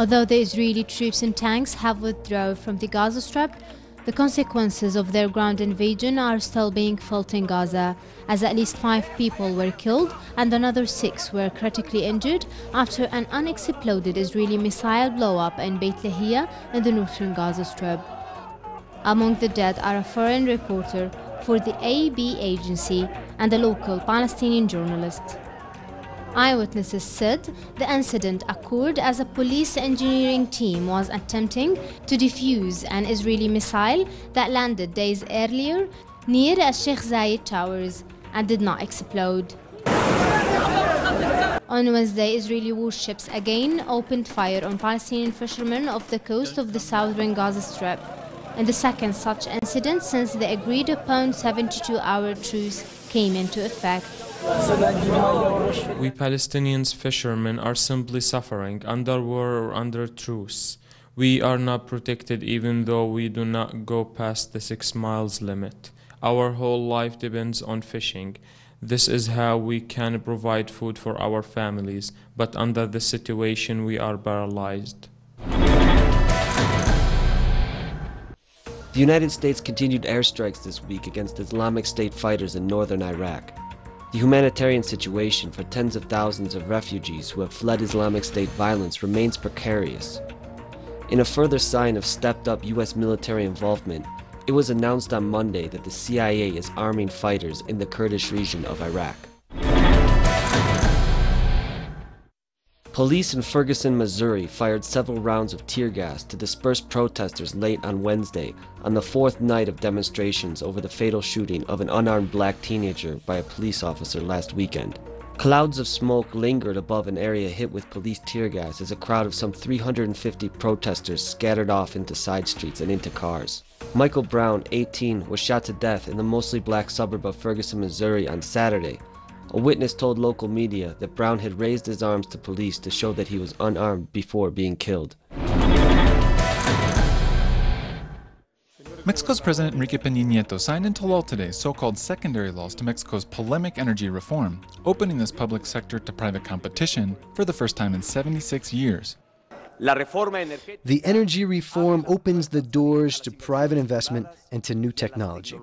Although the Israeli troops and tanks have withdrawn from the Gaza Strip, the consequences of their ground invasion are still being felt in Gaza, as at least five people were killed and another six were critically injured after an unexploded Israeli missile blow-up in Beit Lahia in the northern Gaza Strip. Among the dead are a foreign reporter for the AP agency and a local Palestinian journalist. Eyewitnesses said the incident occurred as a police engineering team was attempting to defuse an Israeli missile that landed days earlier near a Sheikh Zayed Towers and did not explode. On Wednesday, Israeli warships again opened fire on Palestinian fishermen off the coast of the southern Gaza Strip, in the second such incident since the agreed upon 72 hour truce came into effect. We Palestinians fishermen are simply suffering under war or under truce. We are not protected even though we do not go past the six miles limit. Our whole life depends on fishing. This is how we can provide food for our families, but under this situation we are paralyzed. The United States continued airstrikes this week against Islamic State fighters in northern Iraq. The humanitarian situation for tens of thousands of refugees who have fled Islamic State violence remains precarious. In a further sign of stepped up U.S. military involvement, it was announced on Monday that the CIA is arming fighters in the Kurdish region of Iraq. Police in Ferguson, Missouri fired several rounds of tear gas to disperse protesters late on Wednesday on the fourth night of demonstrations over the fatal shooting of an unarmed black teenager by a police officer last weekend. Clouds of smoke lingered above an area hit with police tear gas as a crowd of some 350 protesters scattered off into side streets and into cars. Michael Brown, 18, was shot to death in the mostly black suburb of Ferguson, Missouri on Saturday a witness told local media that Brown had raised his arms to police to show that he was unarmed before being killed. Mexico's President Enrique Peña Nieto signed into law today so-called secondary laws to Mexico's polemic energy reform, opening this public sector to private competition for the first time in 76 years. The energy reform opens the doors to private investment and to new technology.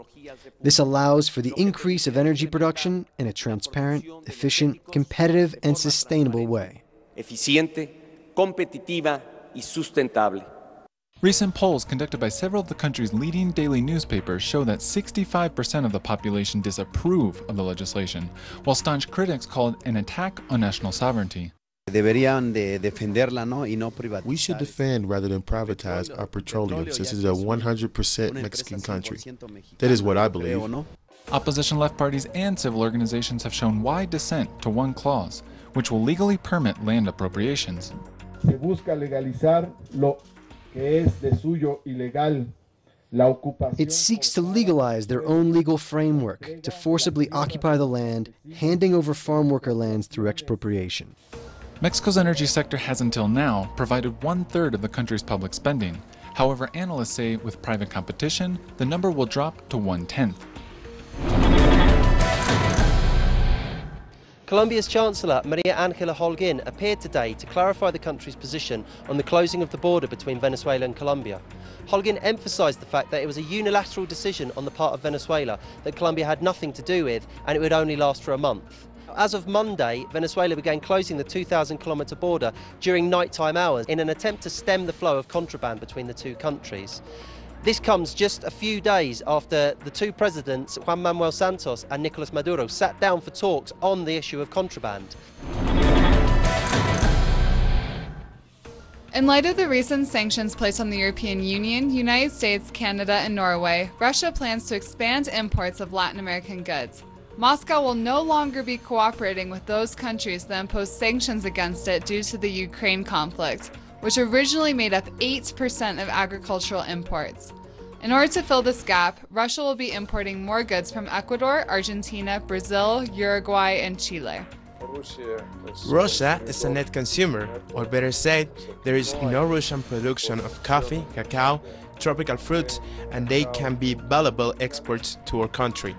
This allows for the increase of energy production in a transparent, efficient, competitive, and sustainable way. Eficiente, competitiva y sustentable. Recent polls conducted by several of the country's leading daily newspapers show that 65% of the population disapprove of the legislation, while staunch critics call it an attack on national sovereignty. We should defend rather than privatize our petroleum since it is a 100% Mexican country. That is what I believe. Opposition left parties and civil organizations have shown wide dissent to one clause, which will legally permit land appropriations. It seeks to legalize their own legal framework to forcibly occupy the land, handing over farm worker lands through expropriation. Mexico's energy sector has until now provided one third of the country's public spending. However, analysts say with private competition, the number will drop to one tenth. Colombia's Chancellor, Maria Angela Holguin, appeared today to clarify the country's position on the closing of the border between Venezuela and Colombia. Holguin emphasised the fact that it was a unilateral decision on the part of Venezuela that Colombia had nothing to do with and it would only last for a month. As of Monday, Venezuela began closing the 2,000 kilometre border during nighttime hours in an attempt to stem the flow of contraband between the two countries. This comes just a few days after the two presidents, Juan Manuel Santos and Nicolas Maduro, sat down for talks on the issue of contraband. In light of the recent sanctions placed on the European Union, United States, Canada, and Norway, Russia plans to expand imports of Latin American goods. Moscow will no longer be cooperating with those countries that imposed sanctions against it due to the Ukraine conflict, which originally made up 8% of agricultural imports. In order to fill this gap, Russia will be importing more goods from Ecuador, Argentina, Brazil, Uruguay, and Chile. Russia is a net consumer, or better said, there is no Russian production of coffee, cacao, tropical fruits, and they can be valuable exports to our country.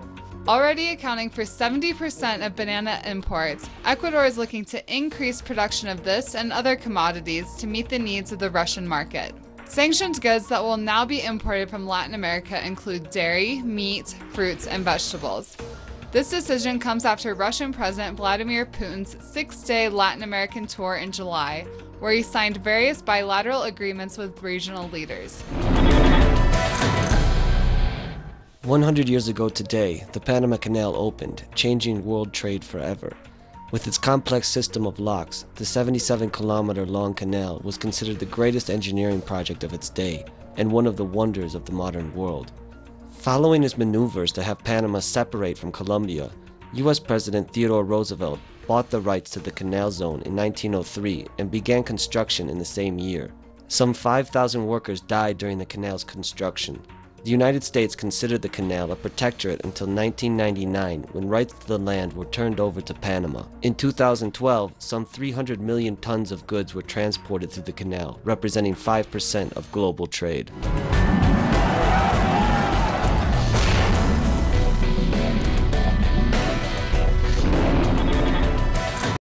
Already accounting for 70% of banana imports, Ecuador is looking to increase production of this and other commodities to meet the needs of the Russian market. Sanctioned goods that will now be imported from Latin America include dairy, meat, fruits, and vegetables. This decision comes after Russian President Vladimir Putin's six day Latin American tour in July, where he signed various bilateral agreements with regional leaders. 100 years ago today, the Panama Canal opened, changing world trade forever. With its complex system of locks, the 77 kilometer long canal was considered the greatest engineering project of its day and one of the wonders of the modern world. Following his maneuvers to have Panama separate from Colombia, US President Theodore Roosevelt bought the rights to the canal zone in 1903 and began construction in the same year. Some 5,000 workers died during the canal's construction. The United States considered the canal a protectorate until 1999 when rights to the land were turned over to Panama. In 2012, some 300 million tons of goods were transported through the canal, representing 5% of global trade.